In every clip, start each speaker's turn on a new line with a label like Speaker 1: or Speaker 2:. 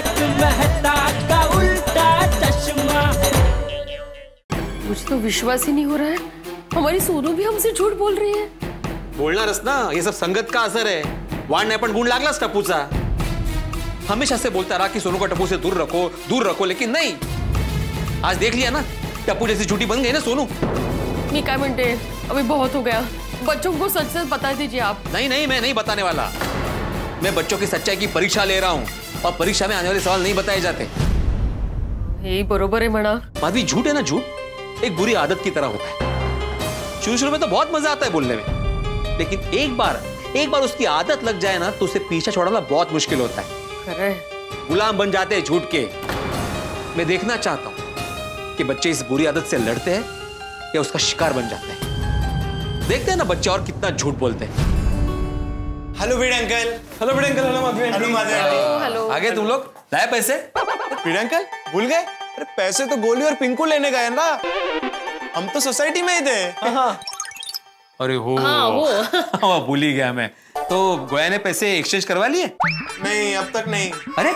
Speaker 1: तारक मेहता का उल्टा चश्मा।
Speaker 2: मुझे तो विश्वास ही नहीं हो रहा है। हमारी सोनू भी हमसे झूठ बोल रही है।
Speaker 3: बोलणारच ना हे सब संगत का असर आहे वाढ नाही पण गुण लागलाच टपूचा हमेशा से बोलता रहा कि सोनू को टप्पू से दूर रखो दूर रखो लेकिन नहीं। आज देख लिया ना टप्पू जैसी झूठी बन गई ना सोनू।
Speaker 2: नहीं क्या मिनटे अभी बहुत हो गया। बच्चों को सच सच बता दीजिए आप।
Speaker 3: नहीं नहीं मैं नहीं बताने वाला। मैं बच्चों की सच्चाई की परीक्षा ले रहा हूँ। और परीक्षा में आने वाले सवाल नहीं बताए जाते।
Speaker 2: यही बरोबर है म्हणा
Speaker 3: माधवी झूठ है ना झूठ? एक बुरी आदत की तरह होता है। शुरू शुरू में तो बहुत मज़ा आता है बोलने में। लेकिन एक बार एक बार उसकी आदत लग जाए ना तो उसे पीछा छोड़ाना बहुत मुश्किल होता है।
Speaker 2: है
Speaker 3: गुलाम बन जाते हैं झूठ के। मैं देखना चाहता हूँ कि बच्चे इस बुरी आदत से लड़ते हैं या उसका शिकार बन जाते हैं। देखते हैं ना बच्चे और कितना झूठ बोलते हैं।
Speaker 4: Hello Bhide uncle hello Bhide uncle hello Madhavi hello Madhavi
Speaker 2: hello
Speaker 3: आगे तुम लोग लाए पैसे?
Speaker 4: भिड़ अंकल भूल गए? अरे पैसे तो गोली और पिंकू लेने गए ना। हम तो सोसाइटी में ही थे।
Speaker 3: अरे हो।
Speaker 2: हाँ, वो।
Speaker 3: हाँ, भूल ही गया मैं। तो गोया ने पैसे एक्सचेंज करवा लिए?
Speaker 4: नहीं अब तक नहीं।
Speaker 3: अरे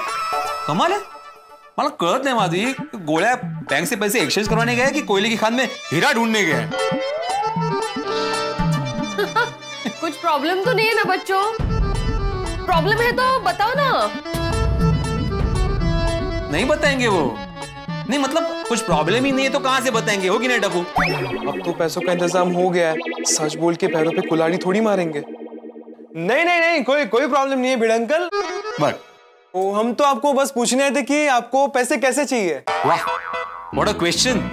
Speaker 3: कमाल है। मला कळत नाही माधवी गोळ्या बँक से पैसे एक्सचेंज करवाने गए कि कोयले की खान में हीरा ढूँढने गए?
Speaker 2: कुछ प्रॉब्लम तो नहीं है ना बच्चों? प्रॉब्लम है तो बताओ ना।
Speaker 3: नहीं बताएँगे वो। नहीं मतलब कुछ प्रॉब्लम ही नहीं है तो कहाँ से बताएँगे? होगी ना टपू
Speaker 4: अब तो पैसों का इंतज़ाम हो गया है। सच बोल के पैरों पे कुलाड़ी थोड़ी मारेंगे। नहीं नहीं नहीं कोई कोई प्रॉब्लम नहीं है भिड़ अंकल
Speaker 3: बट
Speaker 4: ओ, हम तो आपको बस पूछने आए थे कि आपको पैसे कैसे चाहिए?
Speaker 3: वाह व्हाट अ क्वेश्चन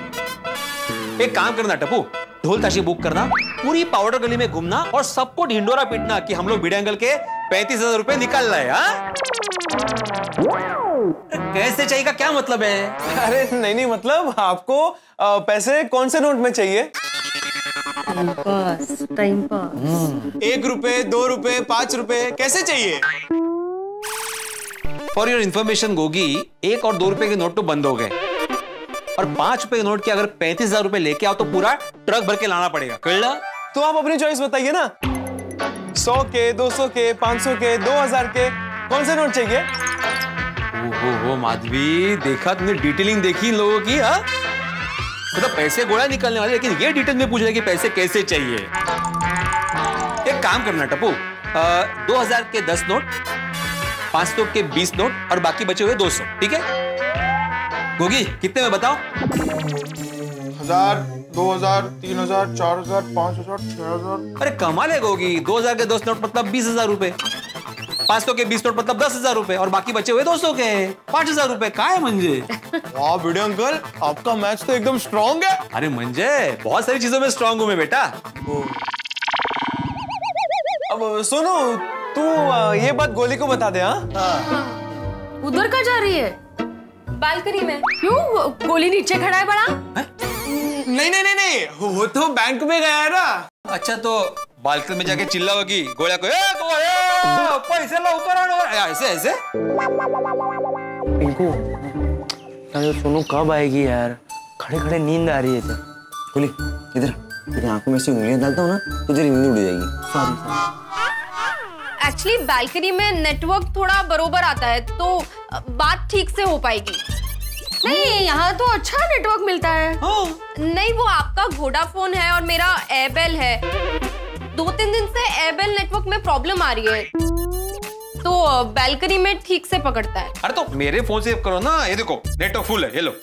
Speaker 3: एक काम करना टपू ढोल ताशी बुक करना पूरी पाउडर गली में घूमना और सबको ढिंडोरा पीटना कि हम लोग भिड़ेंगल के पैंतीस हज़ार रुपए निकाल लाए हाँ? कैसे चाहिए का क्या मतलब है?
Speaker 4: अरे नहीं नहीं मतलब आपको अ, पैसे कौन से नोट में चाहिए?
Speaker 2: टाइम पास
Speaker 4: एक रुपए दो रुपए पाँच रुपए कैसे चाहिए?
Speaker 3: फॉर योर इन्फॉर्मेशन गोगी एक और दो रुपए के नोट तो बंद हो गए। और पाँच रुपए नोट के अगर पैंतीस हज़ार रुपए लेके आओ तो पूरा ट्रक भर के लाना पड़ेगा। कळलं
Speaker 4: तो आप अपनी चॉइस बताइए ना। सौ के दो सौ के पाँच सौ के दो हज़ार के कौन से नोट चाहिए?
Speaker 3: हो हो माधवी देखा तुमने डिटेलिंग देखी इन लोगों की हाँ? मतलब पैसे गोला निकलने वाले लेकिन ये डिटेल में पूछ रहे कि पैसे कैसे चाहिए। एक काम करना टप्पू दो हज़ार के दस नोट पाँच सौ के बीस नोट और बाकी बचे हुए दो सौ ठीक है? गोगी कितने में बताओ?
Speaker 4: हज़ार दो हज़ार तीन हज़ार चार हज़ार पाँच हज़ार छह हज़ार।
Speaker 3: अरे कमाल है गोगी दो हज़ार के दस नोट मतलब बीस हज़ार रुपए। पाँच सौ के बीस नोट मतलब दस हज़ार रुपए और बाकी बचे हुए दो सौ के। पाँच हज़ार रुपए काय म्हणजे
Speaker 4: वाह वीडियो अंकल आपका मैच तो एकदम स्ट्रॉन्ग है।
Speaker 3: अरे मंजे बहुत सारी चीज़ों में स्ट्रांग हूँ मैं बेटा।
Speaker 4: अब सुनो तू ये बात गोली को बता दे हाँ।
Speaker 2: उधर का जा रही है?
Speaker 5: बालकनी में।
Speaker 2: क्यों? गोली नीचे खड़ा है बड़ा।
Speaker 4: नहीं नहीं नहीं नहीं। वो तो बैंक में गया है ना।
Speaker 3: अच्छा तो बालकनी में जाके चिल्ला होगी गोळ्या को पैसे लवकर आणो ऐसे ऐसे
Speaker 6: पिंकू अरे सोनू कब आएगी यार? खड़े खड़े नींद आ रही है इधर बोली इधर तेरी आँखों में से उंगलियाँ डालता हूँ ना तो तेरी नींद उड़ जाएगी। सॉरी सॉरी
Speaker 5: एक्चुअली बालकनी में नेटवर्क थोड़ा बरोबर आता है तो बात ठीक से हो पाएगी।
Speaker 2: नहीं यहाँ तो अच्छा नेटवर्क मिलता है।
Speaker 5: नहीं वो आपका वोडाफोन है और मेरा एयरबेल है। दो तीन दिन से एयरबेल नेटवर्क में प्रॉब्लम आ रही है। तो बालकनी में ठीक से पकड़ता है।
Speaker 3: अरे तो मेरे फ़ोन से करो ना ये देखो नेटवर्क फुल है ये लो।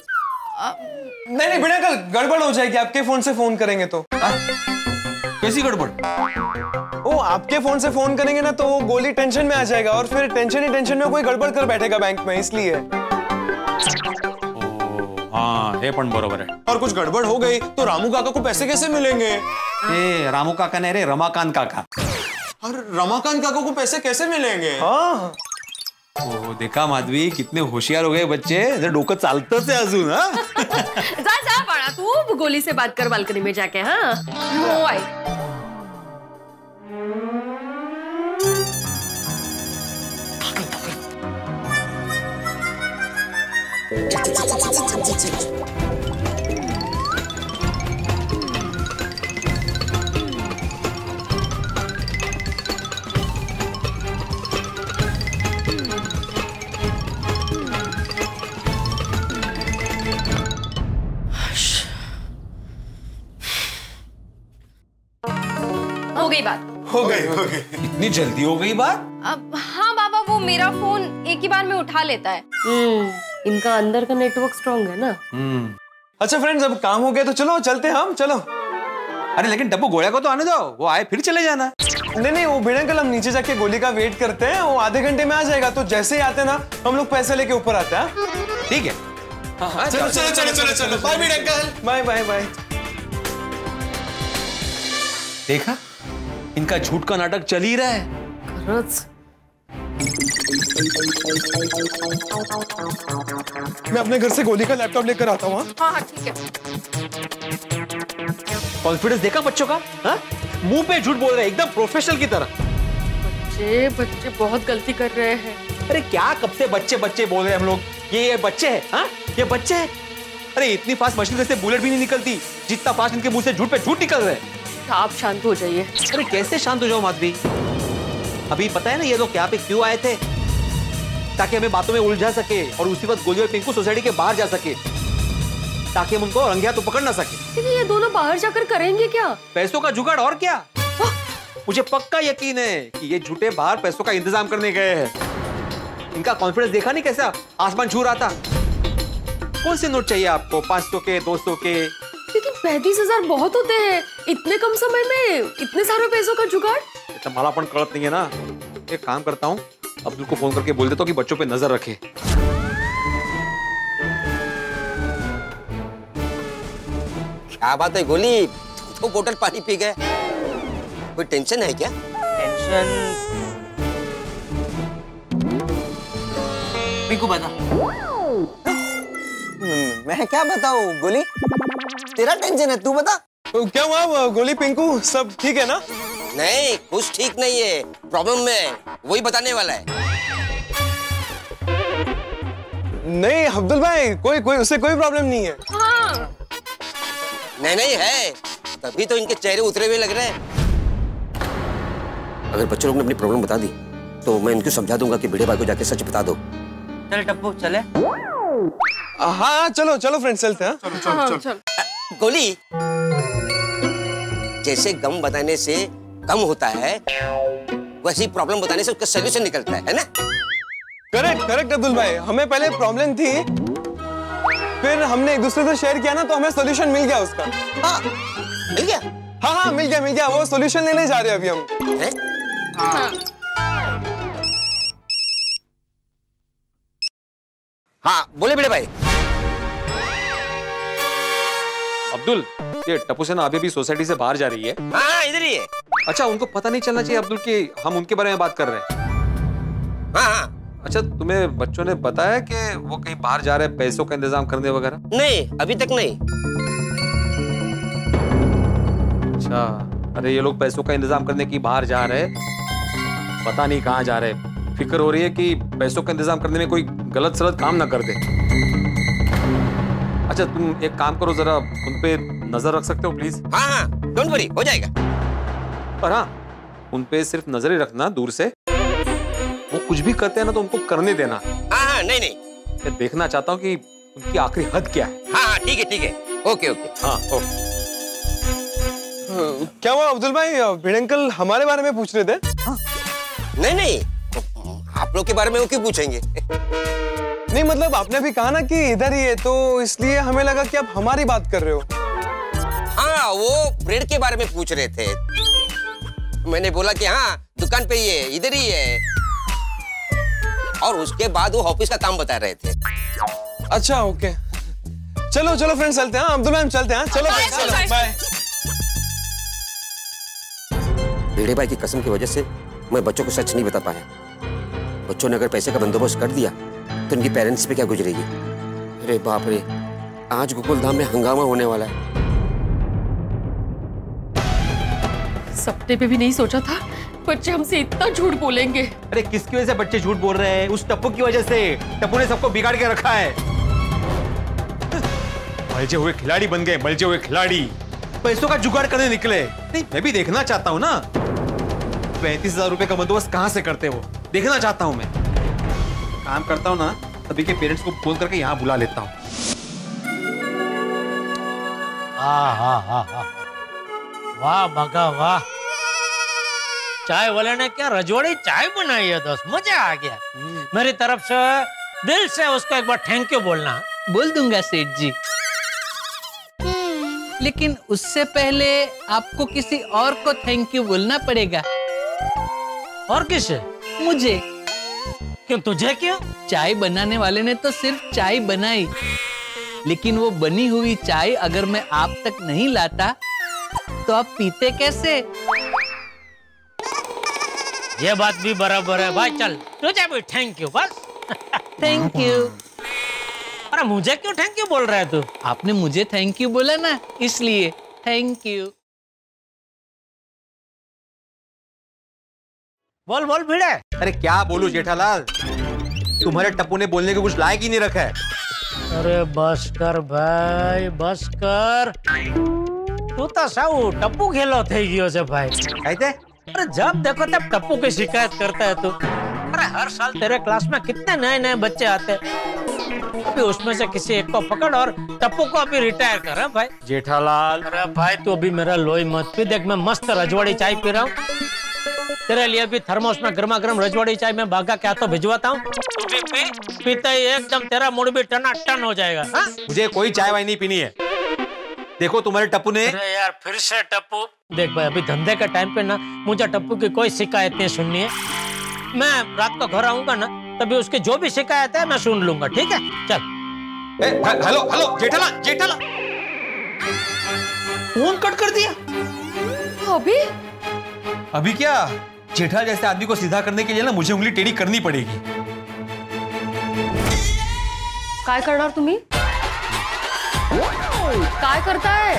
Speaker 4: नहीं नहीं बिना कल गड़बड़ हो जाएगी आपके फ़ोन से फ़ोन करेंगे तो।
Speaker 3: कैसी गड़बड़?
Speaker 4: ओ आपके फ़ोन से फ़ोन करेंगे ना तो वो गोली टेंशन में आ जाएगा और फिर टेंशन ही टेंशन में कोई गड़बड़ कर बैठेगा बैंक में इसलिए।
Speaker 3: हाँ हे पण बरोबर है।
Speaker 4: और कुछ गड़बड़ हो गई तो रामू काका को पैसे कैसे मिलेंगे?
Speaker 3: ए रामू काका नहीं रे रमाकांत काका।
Speaker 4: और रमाकांत काका को पैसे कैसे मिलेंगे? हाँ।
Speaker 3: ओ देखा माधवी कितने होशियार हो गए बच्चे डोकं चालतच आहे अजून हा।
Speaker 2: जा जा बड़ा तू गोली से बात कर बालकनी में जाके हाँ।
Speaker 5: नो आई। हो गई बात।
Speaker 4: हो गई हो गई।
Speaker 3: इतनी जल्दी हो गई बात?
Speaker 5: अब हाँ बाबा वो मेरा फ़ोन एक ही बार में उठा लेता है।
Speaker 2: हम्म इनका अंदर का नेटवर्क स्ट्रांग है ना?
Speaker 4: अच्छा फ्रेंड्स अब काम हो गया तो चलो चलते हम चलो।
Speaker 3: अरे लेकिन डब्बू गोया को तो आने दो वो आए फिर चले जाना।
Speaker 4: नहीं नहीं वो भिड़े अंकल हम नीचे जाके गोली का वेट करते हैं वो आधे घंटे में आ जाएगा। तो जैसे ही आते ना हम लोग पैसे लेके ऊपर आते हैं
Speaker 3: ठीक है? हाँ,
Speaker 4: चलो चलो चलो चलो चलो bye Bhide uncle bye bye bye
Speaker 3: देखा? इनका झूठ का नाटक चल ही रहा है।
Speaker 4: मैं अपने घर से गोली का लैपटॉप लेकर आता हूँ हाँ?
Speaker 5: हाँ हाँ ठीक है।
Speaker 3: कॉन्फिडेंस देखा बच्चों का हाँ? मुँह पे झूठ बोल रहे हैं एकदम प्रोफेशनल की तरह।
Speaker 2: बच्चे बच्चे बहुत गलती कर रहे हैं।
Speaker 3: अरे क्या कब से बच्चे बच्चे बोल रहे हैं हम लोग? ये ये बच्चे हैं हाँ? ये बच्चे हैं। अरे इतनी फास्ट मशीन से बुलेट भी नहीं निकलती जितना फास्ट इनके मुँह से झूठ पे झूठ निकल रहे हैं।
Speaker 2: आप शांत हो जाइए।
Speaker 3: अरे कैसे शांत हो जाओ माधवी? अभी पता है ना ये लोग यहाँ पे क्यों आए थे? ताकि हमें बातों में उलझा सके और उसी वक्त गोली और पिंकू सोसाइटी के बाहर जा सके ताकि हम उनको रंगिया तो पकड़ ना सके।
Speaker 2: ये दोनों बाहर जाकर करेंगे क्या?
Speaker 3: पैसों का जुगाड़ और क्या? मुझे पक्का यकीन है कि ये झूठे बाहर पैसों का इंतज़ाम करने गए हैं। इनका कॉन्फिडेंस देखा नहीं कैसा? आसमान छू रहा था। कौन से नोट चाहिए आपको? पाँच सौ के दो सौ के?
Speaker 2: लेकिन पैंतीस हज़ार बहुत होते हैं। इतने कम समय में इतने सारे पैसों का जुगाड़?
Speaker 3: इतना मालापन कड़त नहीं है ना? एक काम करता हूँ अब्दुल को फ़ोन करके बोल देता हूँ कि बच्चों पे नज़र रखे।
Speaker 7: क्या बात है गोली? तो बोतल पानी पी गए। कोई टेंशन है क्या?
Speaker 6: टेंशन? पिंकू बता।
Speaker 7: मैं क्या बताऊँ गोली? तेरा टेंशन है तू बता।
Speaker 4: तो क्या हुआ गोली पिंकू? सब ठीक है ना?
Speaker 7: नहीं कुछ ठीक नहीं है। प्रॉब्लम में वही बताने वाला है।
Speaker 4: नहीं अब्दुल भाई कोई कोई उससे कोई प्रॉब्लम नहीं है।
Speaker 5: हाँ।
Speaker 7: नहीं नहीं है। तभी तो इनके चेहरे उतरे हुए लग रहे हैं। अगर बच्चों लोग ने अपनी प्रॉब्लम बता दी तो मैं इनको समझा दूँगा कि बड़े भाई को जाके सच बता दो।
Speaker 6: चल टप्पू चले।
Speaker 4: हाँ चलो चलो फ्रेंड्स चलते हैं।
Speaker 5: हाँ चल।
Speaker 7: गोली। जैसे गम बताने से कम होता है वैसे ही प्रॉब्लम बताने से उसका सोल्यूशन निकलता है है ना?
Speaker 4: करेक्ट करेक्ट अब्दुल भाई। हमें पहले प्रॉब्लम थी फिर हमने एक दूसरे से शेयर किया ना तो हमें सोल्यूशन मिल गया उसका।
Speaker 7: हाँ मिल गया?
Speaker 4: हाँ हाँ मिल गया मिल गया। वो सॉल्यूशन लेने जा रहे हैं अभी हम।
Speaker 7: है? हाँ बोले बेटे भाई।
Speaker 3: अब्दुल ये टप्पू सेना अभी भी सोसाइटी से बाहर जा रही है।
Speaker 7: हाँ हाँ, इधर ही है।
Speaker 3: अच्छा उनको पता नहीं चलना चाहिए अब्दुल कि हम उनके बारे में बात कर रहे हैं।
Speaker 7: हाँ हाँ।
Speaker 3: अच्छा तुम्हें बच्चों ने बताया कि वो कहीं बाहर जा रहे हैं पैसों का इंतज़ाम करने वगैरह?
Speaker 7: नहीं अभी तक नहीं।
Speaker 3: अच्छा अरे ये लोग पैसों का इंतज़ाम करने की बाहर जा रहे पता नहीं कहाँ जा रहे फ़िक्र हो रही है कि पैसों का इंतज़ाम करने में कोई गलत सलत काम ना कर दे। अच्छा तुम एक काम करो जरा उन पे नज़र रख सकते हो प्लीज़।
Speaker 7: हाँ हाँ डोंट वरी हो जाएगा।
Speaker 3: और हाँ उन पे सिर्फ़ नज़र ही रखना दूर से। वो कुछ भी करते हैं ना तो उनको करने देना।
Speaker 7: हाँ हाँ नहीं नहीं।
Speaker 3: मैं देखना चाहता हूँ कि उनकी आखिरी हद क्या है।
Speaker 7: हाँ हाँ ठीक है ठीक है। Okay okay.
Speaker 3: हाँ ओके
Speaker 4: क्या हुआ अब्दुल भाई? भिड़ अंकल हमारे बारे में पूछ रहे थे? हाँ?
Speaker 7: नहीं नहीं। आप लोग के बारे में वो क्यों पूछेंगे?
Speaker 4: नहीं मतलब आपने भी कहा ना कि इधर ही है तो इसलिए हमें लगा कि आप हमारी बात कर रहे हो।
Speaker 7: हाँ वो ब्रेड के बारे में पूछ रहे थे। मैंने बोला कि हाँ दुकान पे ही है इधर ही है। और उसके बाद वो ऑफ़िस का काम बता रहे थे।
Speaker 4: अच्छा ओके चलो चलो फ्रेंड्स चलते हैं। हाँ, अब्दुल हम चलते हैं? चलो
Speaker 5: बाय,
Speaker 4: चलो। बाय
Speaker 7: भेड़े भाई की कसम की वजह से मैं बच्चों को सच नहीं बता पाया। बच्चों ने अगर पैसे का बंदोबस्त कर दिया तो इनकी पेरेंट्स पे क्या गुजरेगी? अरे बाप रे आज गोकुल धाम में हंगामा होने वाला है।
Speaker 2: सपने पे भी नहीं सोचा था बच्चे हमसे इतना झूठ बोलेंगे।
Speaker 3: अरे किसकी वजह से बच्चे झूठ बोल रहे हैं? उस टप्पू की वजह से। टप्पू ने सबको बिगाड़ के रखा है। मलजे हुए खिलाड़ी बन गए मलजे हुए खिलाड़ी। पैसों का जुगाड़ करने निकले। नहीं मैं भी देखना चाहता हूँ ना। पैंतीस हज़ार रुपए का बंदोबस्त कहाँ से करते हो देखना चाहता हूँ मैं। काम करता हूँ ना सभी के पेरेंट्स को फ़ोन करके यहाँ बुला लेता हूँ।
Speaker 8: हाँ हाँ हाँ हाँ। वाह मगा वाह चाय वाले ने क्या रजवाड़ी चाय बनाई है दोस्त मज़ा आ गया मेरी तरफ़ से दिल से उसको एक बार थैंक यू बोलना
Speaker 9: बोल दूँगा सेठ जी लेकिन उससे पहले आपको किसी और को थैंक यू बोलना पड़ेगा
Speaker 8: और किसे
Speaker 9: मुझे
Speaker 8: क्यों तुझे क्यों
Speaker 9: चाय बनाने वाले ने तो सिर्फ़ चाय बनाई लेकिन वो बनी हुई चाय अगर मैं आप तक नहीं लाता तो आप पीते कैसे?
Speaker 8: ये बात भी बराबर है। भाई चल तुझे भी थैंक यू बस।
Speaker 9: थैंक यू
Speaker 8: अरे मुझे क्यों थैंक यू बोल रहा है तू?
Speaker 9: आपने मुझे थैंक यू बोला ना इसलिए थैंक यू
Speaker 8: बोल बोल भिड़े।
Speaker 3: अरे क्या बोलू जेठालाल? तुम्हारे टप्पू ने बोलने को कुछ लायक ही नहीं रखा है।
Speaker 8: अरे बस कर भाई बस कर। તું તો સાવ ટપ્પુ ખેલો થઈ ગયો છે ભાઈ
Speaker 3: कहते
Speaker 8: अरे जब देखो तब टप्पू की शिकायत करता है तू अरे हर साल तेरे क्लास में कितने नए नए बच्चे आते हैं अभी उसमें से किसी एक को पकड़ और टप्पू को अभी रिटायर कर हाँ भाई
Speaker 3: जेठालाल
Speaker 8: अरे भाई तू अभी मेरा लोई मत पी देख मैं मस्त रजवाड़ी चाय पी रहा हूँ तेरे लिए भी थर्मोस में गर्मा गर्म रजवाड़ी चाय में भागा क्या तो भिजवाता हूँ तू भी पी पीते ही एकदम तेरा मूड भी टना टन हो जाएगा हाँ?
Speaker 3: मुझे कोई चाय वाय नहीं पीनी है देखो तुम्हारे टप्पू ने।
Speaker 8: अरे यार फिर से टप्पू। देख भाई अभी धंधे के टाइम पे ना मुझे टप्पू की कोई शिकायत नहीं सुननी है। मैं रात को घर आऊँगा ना तभी उसकी जो भी शिकायत है मैं सुन लूँगा ठीक है? चल।
Speaker 3: Hello hello Jethalal Jethalal phone cut कर दिया।
Speaker 2: अभी?
Speaker 3: अभी क्या? जेठा जैसे आदमी को सीधा करने के लिए ना मुझे उंगली टेढ़ी करनी पड़ेगी।
Speaker 2: काय करणार तुम्ही? काय करताय?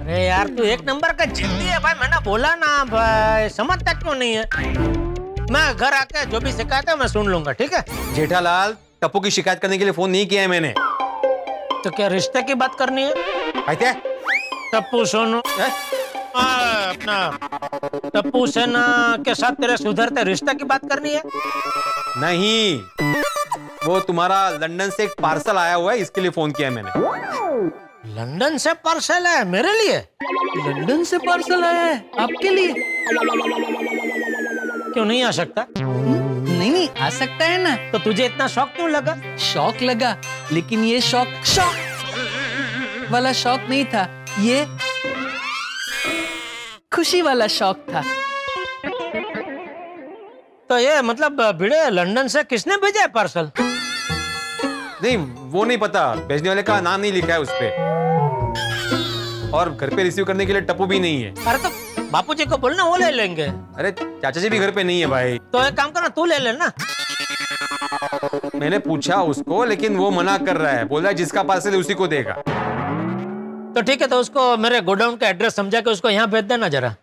Speaker 8: अरे यार तू एक नंबर का जिद्दी है भाई मैंने बोला ना भाई समझता क्यों नहीं है? मैं घर आके जो भी शिकायत है मैं सुन लूँगा ठीक है?
Speaker 3: जेठालाल टप्पू की शिकायत करने के लिए फ़ोन नहीं किया है मैंने।
Speaker 8: तो क्या रिश्ते की बात करनी है? टप्पू सोनू। अपना टप्पू सेना के साथ तेरे सुधरते रिश्ते की बात करनी है?
Speaker 3: नहीं। वो तुम्हारा लंदन से एक पार्सल आया हुआ है इसके लिए फ़ोन किया मैंने।
Speaker 8: लंदन से पार्सल है? मेरे लिए?
Speaker 9: लंदन से पार्सल आया है? आपके लिए?
Speaker 8: क्यों नहीं आ सकता?
Speaker 9: नहीं नहीं आ सकता है ना।
Speaker 8: तो तुझे इतना शौक क्यों लगा?
Speaker 9: शौक लगा लेकिन ये शौक शौक वाला शौक नहीं था। ये खुशी वाला शौक था।
Speaker 8: तो ये मतलब भिड़े लंदन से किसने भेजा है पार्सल?
Speaker 3: नहीं वो नहीं पता। भेजने वाले का नाम नहीं लिखा है उस पे। और घर पे रिसीव करने के लिए टप्पू भी नहीं है।
Speaker 8: अरे तो बापू जी को बोलना वो ले लेंगे।
Speaker 3: अरे चाचा जी भी घर पे नहीं है भाई।
Speaker 8: तो एक काम करना तू ले लेना।
Speaker 3: मैंने पूछा उसको लेकिन वो मना कर रहा है। बोल रहा है जिसका पार्सल है उसी को देगा।
Speaker 8: तो ठीक है तो उसको मेरे गोडाउन का एड्रेस समझा के उसको यहाँ भेज देना जरा।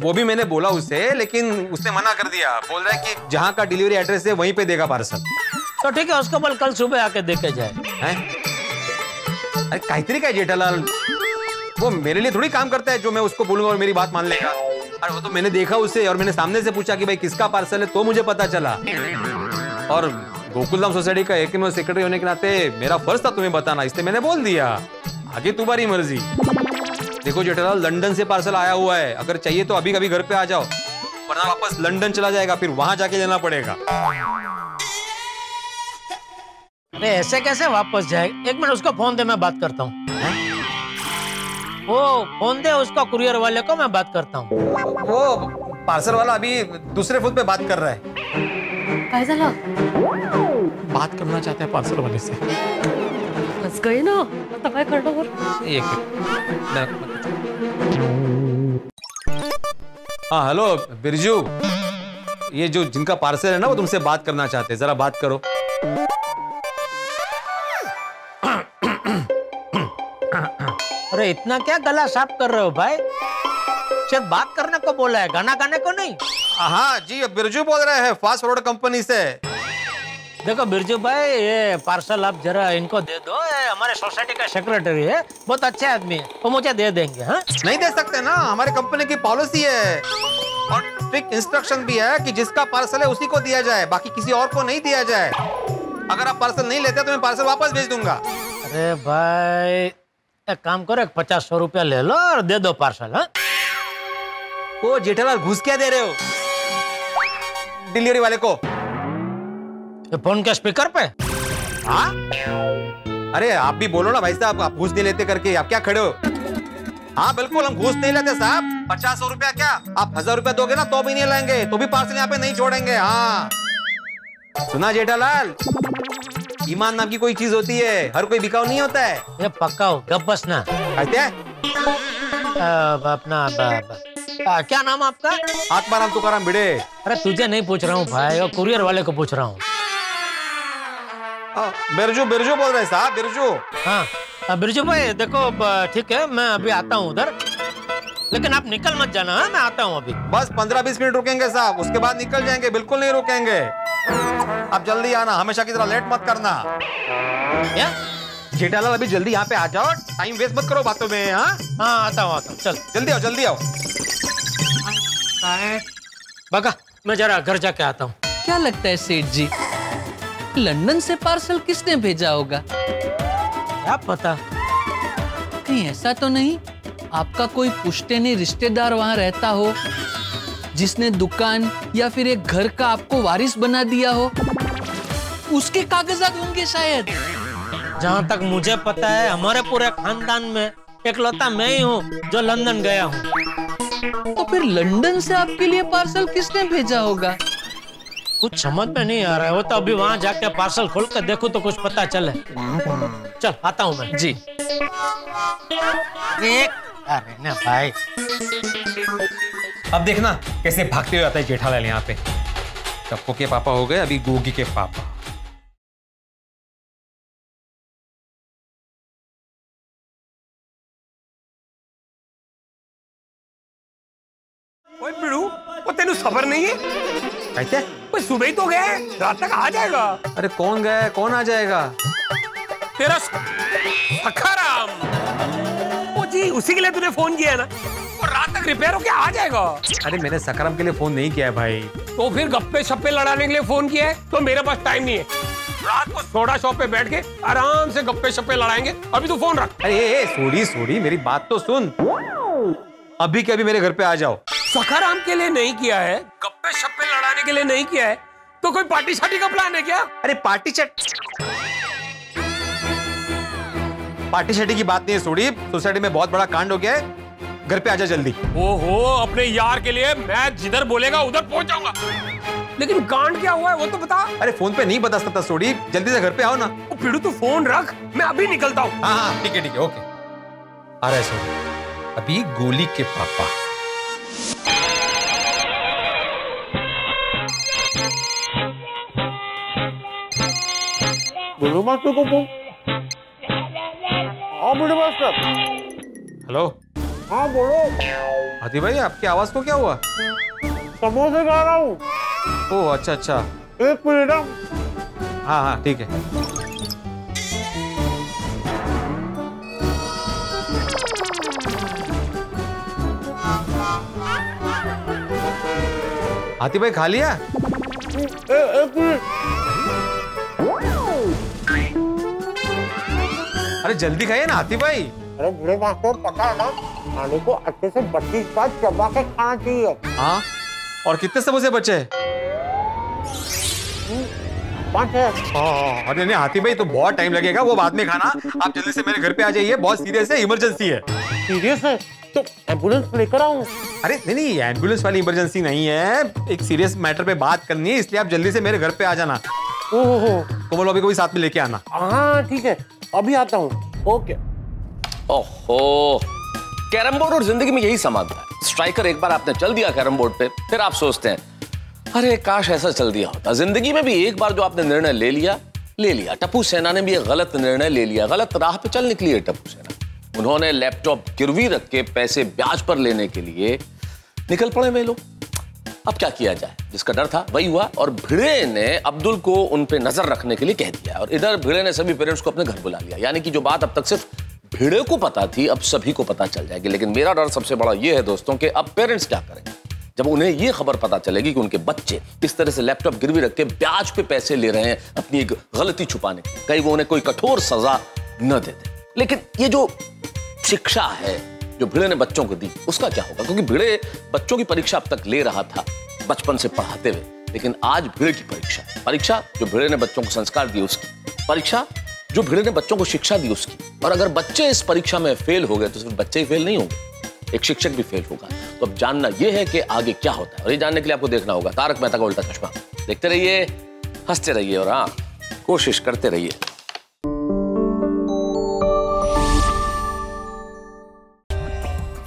Speaker 3: वो भी मैंने बोला उससे लेकिन उसने मना कर दिया। बोल रहा है कि जहाँ का डिलीवरी एड्रेस है वहीं पे देगा पार्सल
Speaker 8: तो ठीक है उसको बोल कल सुबह आके देके जाए।
Speaker 3: हैं? अरे काहीतरी काय जेठालाल। वो मेरे लिए थोड़ी काम करता है जो मैं उसको बोलूँगा और मेरी बात मान लेगा। अरे वो तो मैंने देखा उसे और मैंने सामने से पूछा कि भाई किसका पार्सल है तो मुझे पता चला। और गोकुलधाम सोसाइटी का एक सेक्रेटरी होने के नाते मेरा फ़र्ज़ था तुम्हें बताना इसलिए मैंने बोल दिया। आगे तुम्हारी मर्ज़ी। देखो जेठालाल लंदन से पार्सल आया हुआ है। अगर चाहिए तो अभी कभी घर पे आ जाओ। वरना वापस लंदन चला जाएगा फिर वहाँ जाके लेना पड़ेगा।
Speaker 8: अरे ऐसे कैसे वापस जाए? एक मिनट उसको फ़ोन दे मैं बात करता हूँ। वो फ़ोन दे उसको कुरियर वाले को मैं बात करता हूँ।
Speaker 3: वो पार्सल वाला अभी दूसरे फ़ोन पे बात कर रहा है। बात करना चाहते हैं पार्सल वाले से।
Speaker 2: फस गए ना। आता काय करणार
Speaker 3: एक हाँ हेलो बिरजू। ये जो जिनका पार्सल है ना वो तुमसे बात करना चाहते हैं। जरा बात करो।
Speaker 8: अरे इतना क्या गला साफ़ कर रहे हो भाई? सिर्फ़ बात करने को बोला है गाना गाने को नहीं।
Speaker 3: हाँ जी बिरजू बोल रहे हैं फास्ट फ़ूड कंपनी से।
Speaker 8: देखो बिरजू भाई ये पार्सल आप जरा इनको दे दो। ये हमारे सोसाइटी का सेक्रेटरी है बहुत अच्छे आदमी है वो मुझे दे देंगे हाँ?
Speaker 3: नहीं दे सकते ना हमारे कंपनी की पॉलिसी है। और स्ट्रिक्ट इंस्ट्रक्शन भी है कि जिसका पार्सल है उसी को दिया जाए बाकी किसी और को नहीं दिया जाए। अगर आप पार्सल नहीं लेते तो मैं पार्सल वापस भेज दूँगा।
Speaker 8: अरे भाई एक काम करो एक पचास सौ रुपया ले लो और दे दो पार्सल हाँ?
Speaker 3: ओ जेठालाल घुस क्या दे रहे हो? डिलीवरी वाले को।
Speaker 8: फ़ोन के स्पीकर पे?
Speaker 3: हाँ? अरे आप भी बोलो ना भाई साहब आप घूस नहीं लेते करके आप क्या खड़े हो? हाँ बिल्कुल हम घूस नहीं लेते साहब। पचास सौ रुपया क्या? आप हज़ार रुपया दोगे ना तो भी नहीं लाएँगे तो भी पार्सल यहाँ पे नहीं छोड़ेंगे हाँ। सुना जेठालाल? ईमान नाम की कोई चीज़ होती है हर कोई बिकाऊ नहीं होता है।
Speaker 8: ये पक्का हो गप बस ना
Speaker 3: कहते हैं?
Speaker 8: अपना आ, क्या नाम आपका?
Speaker 3: आत्माराम तुकाराम भिड़े।
Speaker 8: अरे तुझे नहीं पूछ रहा हूँ भाई और कुरियर वाले को पूछ रहा हाँ,
Speaker 3: बिरजू बिरजू बोल रहे साहब बिरजू।
Speaker 8: हाँ बिरजू भाई देखो ठीक है मैं अभी आता हूँ उधर। लेकिन आप निकल मत जाना हाँ मैं आता हूँ अभी।
Speaker 3: बस पंद्रह बीस मिनट रुकेंगे साहब उसके बाद निकल जाएँगे बिल्कुल नहीं रुकेंगे। आप जल्दी आना हमेशा की तरह लेट मत करना।
Speaker 8: क्या?
Speaker 3: जेठालाल अभी जल्दी यहाँ पे आ जाओ टाइम वेस्ट मत करो बातों में हाँ?
Speaker 8: हाँ आता हूँ आता हूँ चल।
Speaker 3: जल्दी आओ जल्दी आओ।
Speaker 8: बगा मैं जरा घर जाके आता हूँ।
Speaker 9: क्या लगता है सेठ जी? लंदन से पार्सल किसने भेजा होगा?
Speaker 8: क्या पता?
Speaker 9: कहीं ऐसा तो नहीं। आपका कोई पुश्तैनी रिश्तेदार वहाँ रहता हो जिसने दुकान या फिर एक घर का आपको वारिस बना दिया हो उसके कागजात होंगे शायद।
Speaker 8: जहाँ तक मुझे पता है हमारे पूरे खानदान में इकलौता मैं ही हूँ जो लंदन गया हूँ।
Speaker 9: तो फिर लंदन से आपके लिए पार्सल किसने भेजा होगा?
Speaker 8: कुछ समझ में नहीं आ रहा है। वो तो अभी वहाँ जाके पार्सल खोल कर देखूँ तो कुछ पता चले। चल आता हूँ मैं।
Speaker 9: जी।
Speaker 8: एक। अरे ना भाई।
Speaker 3: अब देखना कैसे भागते हुए आता है जेठालाल यहाँ पे। टप्पू के पापा हो गए अभी गोगी के पापा।
Speaker 10: ओए बिड़ू वो तेनु सबर नहीं है?
Speaker 3: कहते
Speaker 10: सुबह ही तो गए रात तक आ जाएगा।
Speaker 3: अरे कौन गया है? कौन आ जाएगा?
Speaker 10: तेरा सखाराम। ओ जी उसी के लिए तूने फ़ोन किया है ना? और रात तक रिपेयर होके आ जाएगा।
Speaker 3: अरे मैंने सकारम के लिए फ़ोन नहीं किया है भाई।
Speaker 10: तो फिर गप्पे शप्पे लड़ाने के लिए फ़ोन किया है? तो मेरे पास टाइम नहीं है। रात को सोडा शॉप पे बैठ के आराम से गप्पे शप्पे लड़ाएँगे। अभी तू फ़ोन रख।
Speaker 3: अरे सोड़ी सोड़ी मेरी बात तो सुन। अभी के अभी मेरे घर पे आ जाओ।
Speaker 10: सखाराम के लिए नहीं किया है। गप्पे शप्पे लड़ाने के लिए नहीं किया है। तो कोई पार्टी शार्टी का प्लान है क्या?
Speaker 3: अरे पार्टी चट पार्टी शार्टी की बात नहीं है सोड़ी सोसाइटी में बहुत बड़ा कांड हो गया है। घर पे आजा जल्दी।
Speaker 10: ओहो अपने यार के लिए मैं जिधर बोलेगा उधर पहुँच जाऊँगा। लेकिन कांड क्या हुआ है वो तो बता।
Speaker 3: अरे फ़ोन पे नहीं बता सकता सोड़ी जल्दी से घर पे आओ ना।
Speaker 10: ओ, पिड़ू तू फ़ोन रख मैं अभी निकलता हूँ।
Speaker 3: हाँ हाँ ठीक है ठीक है ओके। आ रहा है सोड़ी अभी गोली के पापा। हेलो
Speaker 11: हाँ बोलो
Speaker 3: हाथी भाई आपकी आवाज़ को क्या हुआ?
Speaker 11: समोसे खा रहा हूँ।
Speaker 3: ओह अच्छा अच्छा।
Speaker 11: एक मिनट हाँ।
Speaker 3: हाँ हाँ ठीक है। हाथी भाई खा लिया?
Speaker 11: ए, एक मिनट।
Speaker 3: अरे जल्दी खाइए ना हाथी भाई।
Speaker 11: अरे बूढ़े को पता है ना खाने को अच्छे से बत्तीस बार चबा के खाना चाहिए।
Speaker 3: हाँ? और कितने समोसे बचे? हैं?
Speaker 11: पाँच हाँ,
Speaker 3: अरे नहीं हाथी भाई तो बहुत टाइम लगेगा वो बाद में खाना। आप जल्दी से मेरे घर पे आ जाइए बहुत सीरियस है इमरजेंसी है।
Speaker 11: सीरियस है? तो एंबुलेंस लेकर आऊँ?
Speaker 3: अरे नहीं नहीं एंबुलेंस वाली इमरजेंसी नहीं है। एक सीरियस मैटर पे बात करनी है इसलिए आप जल्दी से मेरे घर पे आ जाना।
Speaker 11: ओहो।
Speaker 3: कोमल भाभी को भी साथ में लेके आना।
Speaker 11: हाँ ठीक है। अभी आता हूँ। ओके।
Speaker 12: ओहो। कैरम बोर्ड और ज़िंदगी में यही समानता है। स्ट्राइकर एक बार आपने चल दिया कैरम बोर्ड पे, फिर आप सोचते हैं, अरे, काश ऐसा चल दिया होता। ज़िंदगी में भी एक बार जो आपने निर्णय ले लिया ले लिया। टप्पू सेना ने भी एक गलत निर्णय ले लिया। गलत राह पे चल निकली है टप्पू सेना। उन्होंने लैपटॉप गिरवी रख के पैसे ब्याज पर लेने के लिए निकल पड़े वे लोग। अब क्या किया जाए? जिसका डर था, वही हुआ और भिड़े ने अब्दुल को उन पे नज़र रखने के लिए कह दिया और इधर भिड़े ने सभी पेरेंट्स को अपने घर बुला लिया। यानी कि जो बात अब तक सिर्फ़ भिड़े को पता थी, अब सभी को पता चल जाएगी। लेकिन मेरा डर सबसे बड़ा यह है दोस्तों कि अब पेरेंट्स क्या करेंगे जब उन्हें यह खबर पता चलेगी कि उनके बच्चे इस तरह से लैपटॉप गिरवी रख के ब्याज पे पैसे ले रहे हैं अपनी एक गलती छुपाने कहीं वो उन्हें कोई कठोर सजा न दे दे। लेकिन ये जो शिक्षा है जो भिड़े ने बच्चों को दी, उसका क्या होगा? क्योंकि भिड़े बच्चों की परीक्षा अब तक ले रहा था, बचपन से पढ़ाते हुए। लेकिन आज भिड़े की परीक्षा परीक्षा जो भिड़े ने बच्चों को संस्कार दिए उसकी, परीक्षा जो भिड़े ने बच्चों को शिक्षा दी उसकी। और अगर बच्चे इस परीक्षा में फेल हो गए तो सिर्फ़ बच्चे ही फेल नहीं होंगे, एक शिक्षक भी फेल होगा। तो अब जानना यह है कि आगे क्या होता है। और ये जानने के लिए आपको देखना होगा, तारक मेहता का उल्टा चश्मा। देखते रहिए, हँसते रहिए और हाँ कोशिश करते रहिए।